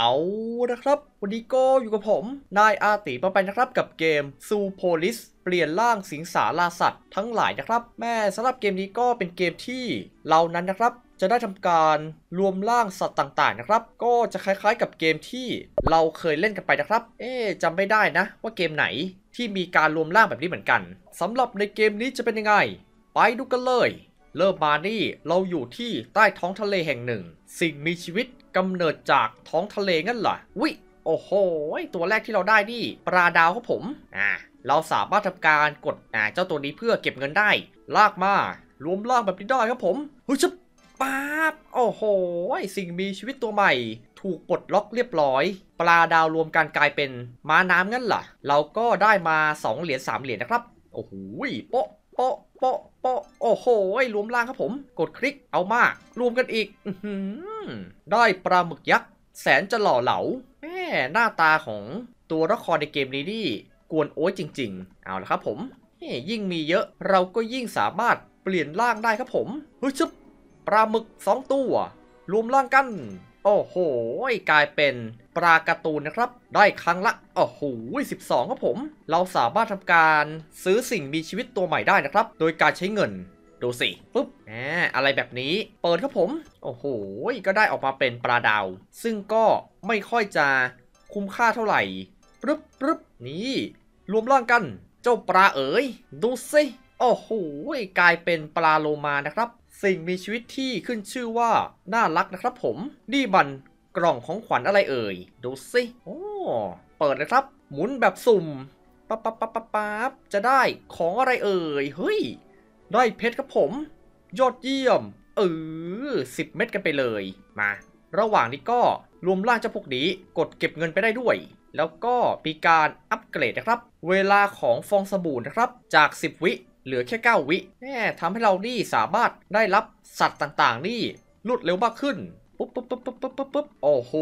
เอาละครับ วันนี้ก็อยู่กับผม นายอาติมาไปนะครับกับเกมซูโพลิสเปลี่ยนร่างสิงสาราสัตว์ทั้งหลายนะครับ แม่สำหรับเกมนี้ก็เป็นเกมที่เรานั้นนะครับ จะได้ทำการรวมร่างสัตว์ต่างๆนะครับ ก็จะคล้ายๆกับเกมที่เราเคยเล่นกันไปนะครับ เอ๊ะจำไม่ได้นะ ว่าเกมไหนที่มีการรวมร่างแบบนี้เหมือนกันสำหรับในเกมนี้จะเป็นยังไง ไปดูกันเลย เริ่มมานี่เราอยู่ที่ใต้ท้องทะเลแห่งหนึ่ง สิ่งมีชีวิตกำเนิดจากท้องทะเลงั้นเหรอวิโอ้โห ตัวแรกที่เราได้นี่ ปลาดาวครับผม อ่า เราสามารถทำการกด อ่า เจ้าตัวนี้เพื่อเก็บเงินได้ ลากมา รวมร่างแบบนี้ได้ครับผมเฮ้ยจะป๊าบโอ้โห สิ่งมีชีวิตตัวใหม่ ถูกปลดล็อกเรียบร้อย ปลาดาวรวมกันกลายเป็นม้าน้ำงั้นเหรอ เราก็ได้มา 2 เหรียญ3เหรียญนะครับ โอ้โห โป๊ะ โป๊ะ โป๊ะ โอ้โหรวมร่างครับผม กดคลิกเอามาก รวมกันอีกอได้ปลาหมึกยักษ์แสนจะหล่อเหลาแม่หน้าตาของตัวละครในเกมนี้นี่กวนโอ้ยจริง ๆ เอาละครับผมยิ่งมีเยอะเราก็ยิ่งสามารถเปลี่ยนร่างได้ครับผมเฮ้ยชึบปลาหมึกสองตัว รวมร่างกัน โอ้โห กลายเป็นปลาการ์ตูนนะครับ ได้ครั้งละ โอ้โห 12 ครับผม เราสามารถทำการซื้อสิ่งมีชีวิตตัวใหม่ได้นะครับ โดยการใช้เงิน ดูสิ ปุ๊บแหมอะไรแบบนี้ เปิดครับผม โอ้โห ก็ได้ออกมาเป็นปลาดาว ซึ่งก็ไม่ค่อยจะคุ้มค่าเท่าไหร่ปึ๊บปึ๊บนี่ รวมร่างกัน เจ้าปลาเอ๋ย ดูสิ โอ้โห กลายเป็นปลาโลมานะครับ สิ่งมีชีวิตที่ขึ้นชื่อว่า น่ารักนะครับผม นี่มันกล่องของขวัญอะไรเอ่ย ดูสิโอ้เปิดเลยครับ หมุนแบบสุ่มปั๊บปั๊บปั๊บปั๊บปั๊บจะได้ของอะไรเอ่ย เฮ้ย ได้เพชรครับผม ยอดเยี่ยม เออสิบเม็ดกันไปเลย มา ระหว่างนี้ก็รวมร่างเจ้าพวกนี้ กดเก็บเงินไปได้ด้วย แล้วก็มีการอัปเกรดนะครับ เวลาของฟองสบู่นะครับ จาก 10 วิ เหลือแค่ 9 วิแม่ทำให้เรานี่สามารถได้รับสัตว์ต่างๆ นี่รวดเร็วมากขึ้น ปุ๊บปุ๊บปุ๊บปุ๊บปุ๊บปุ๊บปุ๊บโอ้โห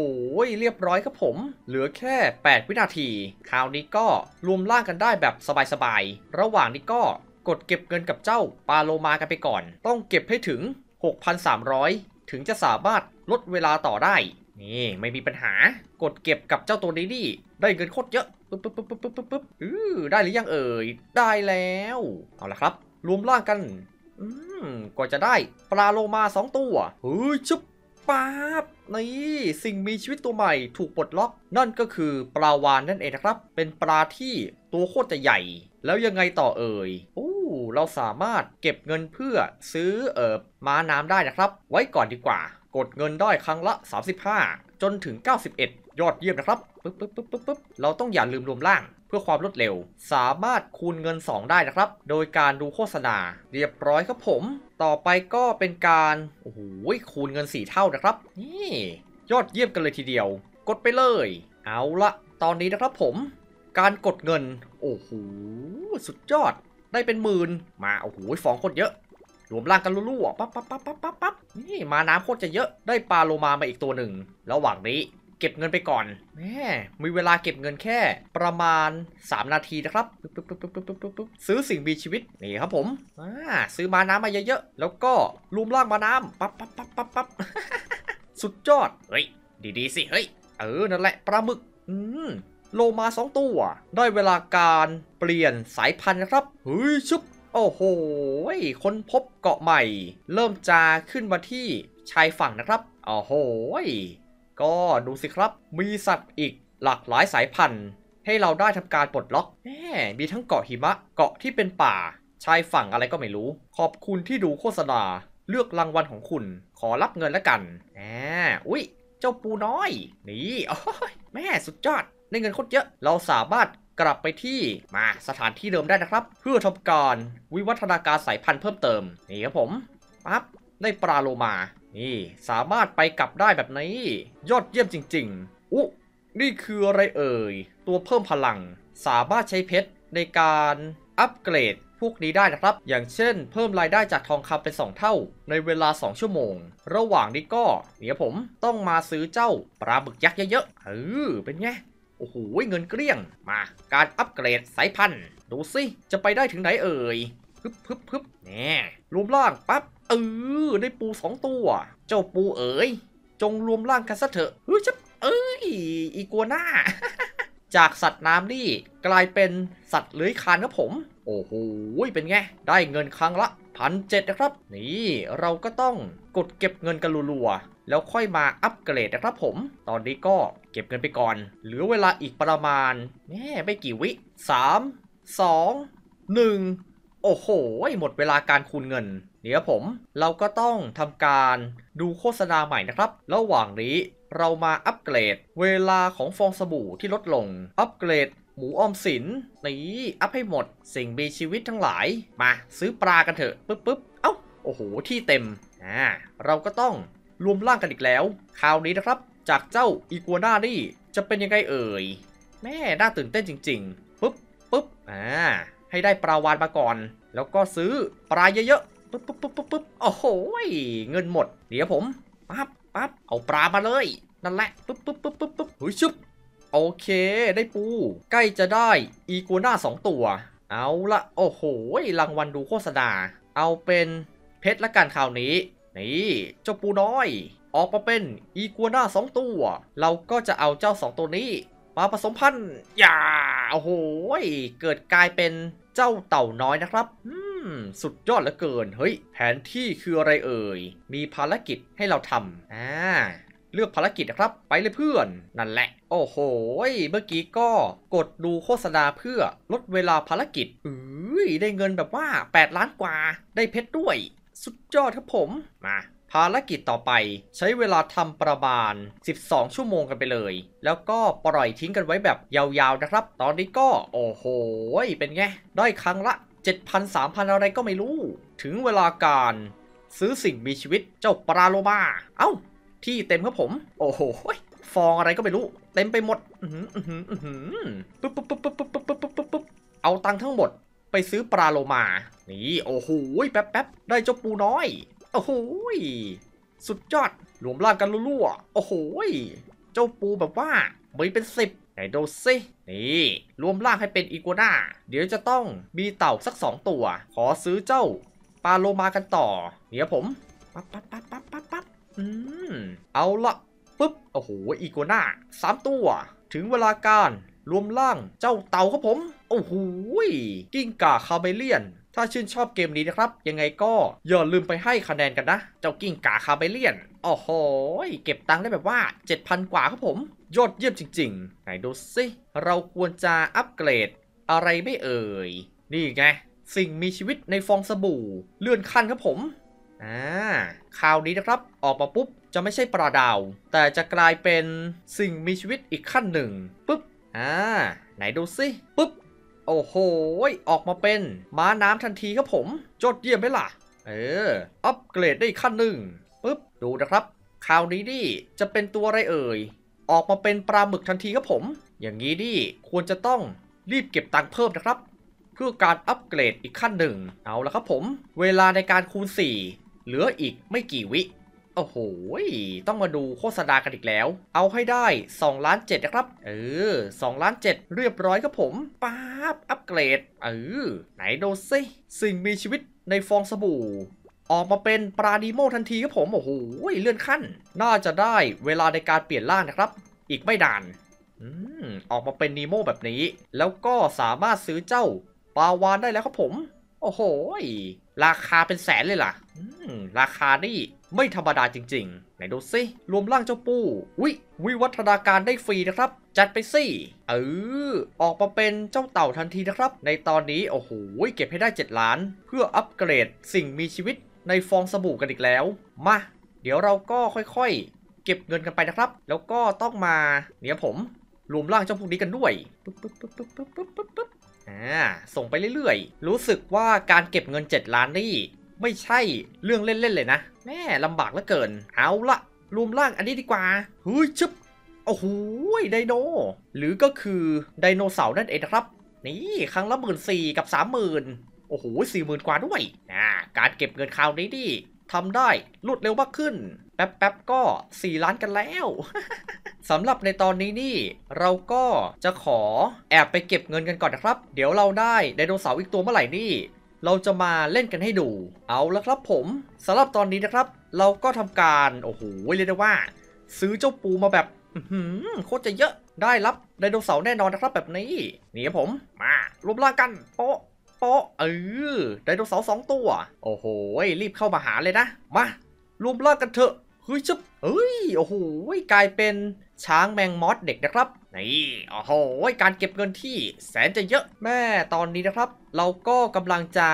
เรียบร้อยครับผม เหลือแค่ 8 วินาที คราวนี้ก็รวมร่างกันได้แบบสบายๆ ระหว่างนี้ก็กดเก็บเงินกับเจ้าปาโลมากันไปก่อน ต้องเก็บให้ถึง 6,300 ถึงจะสามารถลดเวลาต่อได้ นี่ไม่มีปัญหากดเก็บกับเจ้าตัวนี้นี่ได้เงินโคตรเยอะ ปึ๊บปึ๊บปึ๊บปึ๊บปึ๊บปึ๊บอือได้หรือยังเอ่ย ได้แล้ว เอาละครับ รวมร่างกัน อืมกว่าจะได้ปลาโลมาสองตัว เฮ้ยชุบป๊าบนี่สิ่งมีชีวิตตัวใหม่ถูกปลดล็อก นั่นก็คือปลาวานนั่นเองนะครับ เป็นปลาที่ตัวโคตรจะใหญ่ แล้วยังไงต่อเอ่ยโอ้เราสามารถเก็บเงินเพื่อซื้อเอ่อม้าน้ำได้นะครับ ไว้ก่อนดีกว่า กดเงินได้ครั้งละ 35 จนถึง 91 ยอดเยี่ยมนะครับปึ๊บปึ๊บปึ๊บปึ๊บปึ๊บเราต้องอย่าลืมรวมร่าง เพื่อความรวดเร็ว สามารถคูณเงิน 2 ได้นะครับ โดยการดูโฆษณา เรียบร้อยครับผม ต่อไปก็เป็นการโอ้โหคูณเงิน 4 เท่านะครับ นี่ ยอดเยี่ยมกันเลยทีเดียว กดไปเลย เอาละตอนนี้นะครับผม การกดเงิน โอ้โหสุดยอดได้เป็นหมื่นมาโอ้โหฟองโคตรเยอะรวมร่างกันรั่วๆปั๊บปั๊บปั๊บปั๊บปั๊บนี่มาน้ำโคตรจะเยอะได้ปลาโลมามาอีกตัวหนึ่ง ระหว่างนี้ เก็บเงินไปก่อนแม่มีเวลาเก็บเงินแค่ประมาณ 3 นาทีนะครับซื้อสิ่งมีชีวิตนี่ครับผมอ่าซื้อมาน้ำมาเยอะๆ แล้วก็รวมร่างมาน้ำปั๊บปั๊บปั๊บปั๊บปั๊บสุดยอด เฮ้ย ดีๆสิ เฮ้ย เออ นั่นแหละ ปลาหมึก อืมโลมาสองตัว ได้เวลาการเปลี่ยนสายพันธุ์นะครับ เฮ้ย ชุบ โอ้โหค้นพบเกาะใหม่ เริ่มจะขึ้นมาที่ชายฝั่งนะครับ โอ้โห ก็ดูสิครับ มีสัตว์อีกหลากหลายสายพันธุ์ ให้เราได้ทำการปลดล็อกแหมมีทั้งเกาะหิมะ เกาะที่เป็นป่า ชายฝั่งอะไรก็ไม่รู้ ขอบคุณที่ดูโฆษณา เลือกรางวัลของคุณ ขอรับเงินแล้วกันแหมอุ้ยเจ้าปูน้อย นี่โอ้ยแม่สุดยอด ได้เงินโคตรเยอะ เราสามารถกลับไปที่มาสถานที่เดิมได้นะครับ เพื่อทำการวิวัฒนาการสายพันธุ์เพิ่มเติม นี่ครับผมปั๊บได้ปลาโลมา นี่สามารถไปกลับได้แบบนี้ ยอดเยี่ยมจริง ๆ อุ๊นี่คืออะไรเอ่ย ตัวเพิ่มพลัง สามารถใช้เพชรในการอัปเกรดพวกนี้ได้นะครับ อย่างเช่น เพิ่มรายได้จากทองคำเป็น 2 เท่า ในเวลา 2 ชั่วโมง ระหว่างนี้ก็เนี่ยผมต้องมาซื้อเจ้าปลาบึกยักษ์เยอะๆเออเป็นไง โอ้โห เงินเกลี้ยง มา การอัปเกรดสายพันธุ์ ดูสิ จะไปได้ถึงไหนเอ่ยฮึบฮึบฮึบแน่รวมร่างปั๊บ เออได้ปูสองตัว เจ้าปูเอ๋ย จงรวมร่างกันซะเถอะเฮ้ยจับเอ้ยอีกัวน่าจากสัตว์น้ำนี่กลายเป็นสัตว์เลื้อยคานครับผม โอ้โหเป็นไง ได้เงินครั้งละพันเจ็ดนะครับ นี่เราก็ต้องกดเก็บเงินกันรัวๆแล้วค่อยมาอัปเกรดนะครับผม ตอนนี้ก็เก็บเงินไปก่อน เหลือเวลาอีกประมาณแน่ไม่กี่วิสามสองหนึ่ง โอ้โห หมดเวลาการคูณเงิน เดี๋ยวผม เราก็ต้องทำการดูโฆษณาใหม่นะครับ ระหว่างนี้เรามาอัปเกรด เวลาของฟองสบู่ที่ลดลง อัปเกรดหมูออมสินนี่อัพให้หมด สิ่งมีชีวิตทั้งหลาย มาซื้อปลากันเถอะปึ๊บปึ๊บเอ้า โอ้โห ที่เต็ม อ่า เราก็ต้องรวมร่างกันอีกแล้ว คราวนี้นะครับ จากเจ้าอีกัวน่านี่ จะเป็นยังไงเอ่ย แม่ น่าตื่นเต้นจริง ๆ ปึ๊บปึ๊บอ่า ให้ได้ปลาวานมาก่อน แล้วก็ซื้อปลาเยอะๆปึ๊บปึ๊บปึ๊บปึ๊บปึ๊บโอ้โหเงินหมด เดี๋ยวผมปั๊บปั๊บเอาปลามาเลย นั่นแหละปึ๊บปึ๊บปึ๊บปึ๊บปึ๊บหุยชุบโอเคได้ปู ใกล้จะได้อีกัวน่าสองตัว เอาละโอ้โหรางวัลดูโฆษณา เอาเป็นเพชรละกันคราวนี้ นี่เจ้าปูน้อย ออกมาเป็นอีกัวน่าสองตัว เราก็จะเอาเจ้าสองตัวนี้ มาผสมพันธุ์อย่า โอ้โหเกิดกลายเป็นเจ้าเต่าน้อยนะครับสุดยอดเหลือเกิน เฮ้ย แผนที่คืออะไรเอ่ย มีภารกิจให้เราทำอ่าเลือกภารกิจนะครับ ไปเลยเพื่อน นั่นแหละ โอ้โห เมื่อกี้ก็กดดูโฆษณาเพื่อลดเวลาภารกิจเอ้ยได้เงินแบบว่า 8 ล้านกว่า ได้เพชรด้วย สุดยอดครับผม มา ภารกิจต่อไปใช้เวลาทำประมาณ 12 ชั่วโมงกันไปเลย แล้วก็ปล่อยทิ้งกันไว้แบบยาวๆนะครับ ตอนนี้ก็โอ้โห เป็นไง ได้ครั้งละ 7,000 3,000 อะไรก็ไม่รู้ ถึงเวลาการซื้อสิ่งมีชีวิตเจ้าปลาโลมาเอ้า ที่เต็มครับผม โอ้โห ฟองอะไรก็ไม่รู้ เต็มไปหมดอื้อหืออื้อหืออื้อหือปึ๊บปึ๊บปึ๊บปึ๊บปึ๊บปึ๊บปึ๊บปึ๊บปึ๊บเอาตังค์ทั้งหมด ไปซื้อปลาโลมา นี่ โอ้โห แป๊บแป๊บได้เจ้าปูน้อย อ้โหสุดยอดรวมร่างกันรั่วๆโอ้โหเจ้าปูแบบว่ามีเป็นสิบไหนดูสินี่รวมร่างให้เป็นอีกัวน่าเดี๋ยวจะต้องมีเต่าสักสองตัว ขอซื้อเจ้าปลาโลมากันต่อเดี๋ยผมปั๊บปั๊บปั๊บปั๊บปั๊บปั๊บอืมเอาละปุ๊บโอ้โหอีกัวน่าสามตัว ถึงเวลาการรวมร่างเจ้าเต่าครับผม โอ้โหกิ้งก่าคาเมเลียนถ้าชื่นชอบเกมนี้นะครับ ยังไงก็อย่าลืมไปให้คะแนนกันนะ เจ้ากิ้งก่าคาเมเลียน โอ้โห เก็บตังค์ได้แบบว่า 7,000 กว่าครับผม ยอดเยี่ยมจริง ๆ ไหนดูสิ เราควรจะอัปเกรดอะไรไม่เอ่ย นี่ไง สิ่งมีชีวิตในฟองสบู่ เลื่อนขั้นครับผม อ่า คราวนี้นะครับ ออกมาปุ๊บจะไม่ใช่ปลาดาว แต่จะกลายเป็นสิ่งมีชีวิตอีกขั้นหนึ่งปุ๊บ อ่า ไหนดูสิปุ๊บ โอ้โห ออกมาเป็นม้าน้ำทันทีครับผมจดเยี่ยมไหมล่ะ เออ อัปเกรดได้อีกขั้นหนึ่งปุ๊บ ดูนะครับ คราวนี้นี่จะเป็นตัวอะไรเอ่ย ออกมาเป็นปลาหมึกทันทีครับผม อย่างนี้ดิควรจะต้องรีบเก็บตังค์เพิ่มนะครับ เพื่อการอัปเกรดอีกขั้นหนึ่ง เอาละครับผม เวลาในการคูณ 4 เหลืออีกไม่กี่วิ โอ้โห ต้องมาดูโฆษณากันอีกแล้ว เอาให้ได้2ล้าน7นะครับ เออ2ล้าน7เรียบร้อยครับผมป๊าบอัปเกรด เออ ไหนดูสิสิ่งมีชีวิตในฟองสบู่ ออกมาเป็นปลาดีโมทันทีครับผม โอ้โห เลื่อนขั้น น่าจะได้เวลาในการเปลี่ยนร่างนะครับ อีกไม่นานอืมออกมาเป็นนีโมแบบนี้ แล้วก็สามารถซื้อเจ้าปลาวานได้แล้วครับผม โอ้โห ราคาเป็นแสนเลยล่ะ ราคานี่ไม่ธรรมดาจริงๆ ไหนดูสิรวมร่างเจ้าปูวิวิวัฒนาการได้ฟรีนะครับ จัดไปสิเออออกมาเป็นเจ้าเต่าทันทีนะครับ ในตอนนี้ โอ้โห เก็บให้ได้ 7 ล้าน เพื่ออัปเกรดสิ่งมีชีวิตในฟองสบู่กันอีกแล้ว มา เดี๋ยวเราก็ค่อยๆ เก็บเงินกันไปนะครับ แล้วก็ต้องมาเนี่ยผมรวมร่างเจ้าพวกนี้กันด้วยปึ๊บปึ๊บปึ๊บปึ๊บปึ๊บปึ๊บอ่าส่งไปเรื่อยๆ รู้สึกว่าการเก็บเงิน 7 ล้านนี่ ไม่ใช่เรื่องเล่นๆเลยนะแม่ลำบากเหลือเกิน เอาละรวมร่างอันนี้ดีกว่าเฮ้ยชึบโอ้โหไดโน หรือก็คือไดโนเสาร์นั่นเองครับ นี่ครั้งละหมื่นสี่กับสามหมื่นโอ้โหสี่หมื่นกว่าด้วยอ่าการเก็บเงินคราวนี้ดิทำได้รวดเร็วมากขึ้น แป๊บๆก็ 4 ล้านกันแล้วสำหรับในตอนนี้นี่ เราก็จะขอแอบไปเก็บเงินกันก่อนนะครับ เดี๋ยวเราได้ไดโนเสาร์อีกตัวเมื่อไหร่นี่ เราจะมาเล่นกันให้ดู เอาละครับผมสำหรับตอนนี้นะครับ เราก็ทำการ โอ้โหเรียกได้ว่า ซื้อเจ้าปูมาแบบโคตรจะเยอะได้รับไดโนเสาร์แน่นอนนะครับแบบนี้นี่ครับผมมารวมร่างกันโป๊ะโป๊ะเออไดโนเสาร์สองตัว โอ้โหรีบเข้ามาหาเลยนะมารวมร่างกันเถอะเฮ้ยจุ๊บเอ้ยโอ้โหกลายเป็น ช้างแมงมอสเด็กนะครับ นี่โอ้โหการเก็บเงินที่แสนจะเยอะแม่ตอนนี้นะครับ เราก็กำลังจะ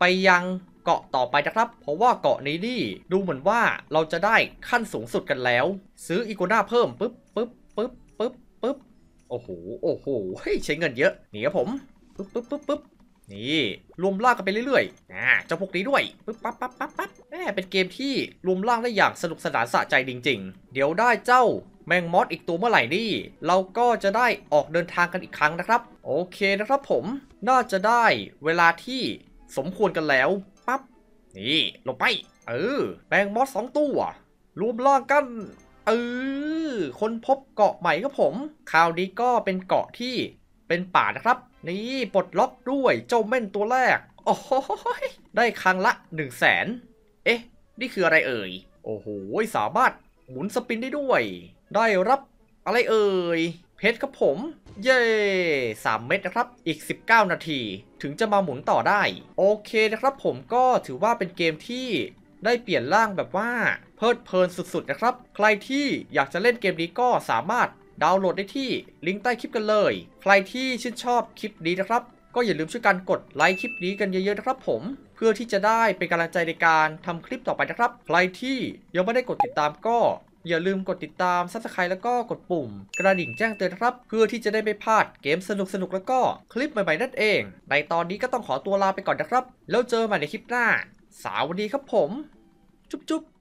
ไปยังเกาะต่อไปนะครับ เพราะว่าเกาะนี้นี่ดูเหมือนว่าเราจะได้ขั้นสูงสุดกันแล้ว ซื้ออีโกนาเพิ่มปึ๊บปึ๊บปึ๊บปึ๊บปึ๊บโอ้โหโอ้โหเฮ้ยใช้เงินเยอะนี่ครับผมปึ๊บปึ๊บปึ๊บปึ๊บนี่รวมร่างกันไปเรื่อยๆอ่าเจ้าพวกนี้ด้วยปึ๊บปั๊บปั๊บปั๊บปั๊บแม่เป็นเกมที่รวมร่างได้อย่างสนุกสนานสะใจจริง ๆ เดี๋ยวได้เจ้า แมงมอสอีกตัวเมื่อไหร่นี่ เราก็จะได้ออกเดินทางกันอีกครั้งนะครับ โอเคนะครับผม น่าจะได้เวลาที่สมควรกันแล้วปั๊บ นี่ลงไป เออ แมงมอสสองตัวรวมร่างกัน เออ คนพบเกาะใหม่ครับผม คราวนี้ก็เป็นเกาะที่เป็นป่านะครับ นี่ปลดล็อกด้วยเจ้าเม่นตัวแรก โอ้โหได้ครั้งละ 1 0 0 0 0แสนเอ๊ะ นี่คืออะไรเอ่ย โอ้โห สามารถหมุนสปินได้ด้วย ได้รับอะไรเอ่ย เพชรครับผม เย้3เม็ดนะครับ อีก 19 นาที ถึงจะมาหมุนต่อได้ โอเคนะครับผมก็ถือว่าเป็นเกมที่ได้เปลี่ยนร่างแบบว่าเพลิดเพลินสุดๆนะครับ ใครที่อยากจะเล่นเกมนี้ก็สามารถดาวน์โหลดได้ที่ลิงก์ใต้คลิปกันเลย ใครที่ชื่นชอบคลิปนี้นะครับ ก็อย่าลืมช่วยกันกดไลค์คลิปนี้กันเยอะๆนะครับผม เพื่อที่จะได้เป็นกำลังใจในการทำคลิปต่อไปนะครับ ใครที่ยังไม่ได้กดติดตามก็ อย่าลืมกดติดตาม subscribe แล้วก็กดปุ่ม กระดิ่งแจ้งเตือนครับ เพื่อที่จะได้ไม่พลาดเกมสนุกสนุกแล้วก็คลิปใหม่ๆนั่นเอง ในตอนนี้ก็ต้องขอตัวลาไปก่อนนะครับ แล้วเจอกันใหม่ในคลิปหน้า สวัสดีครับผม จุ๊บๆ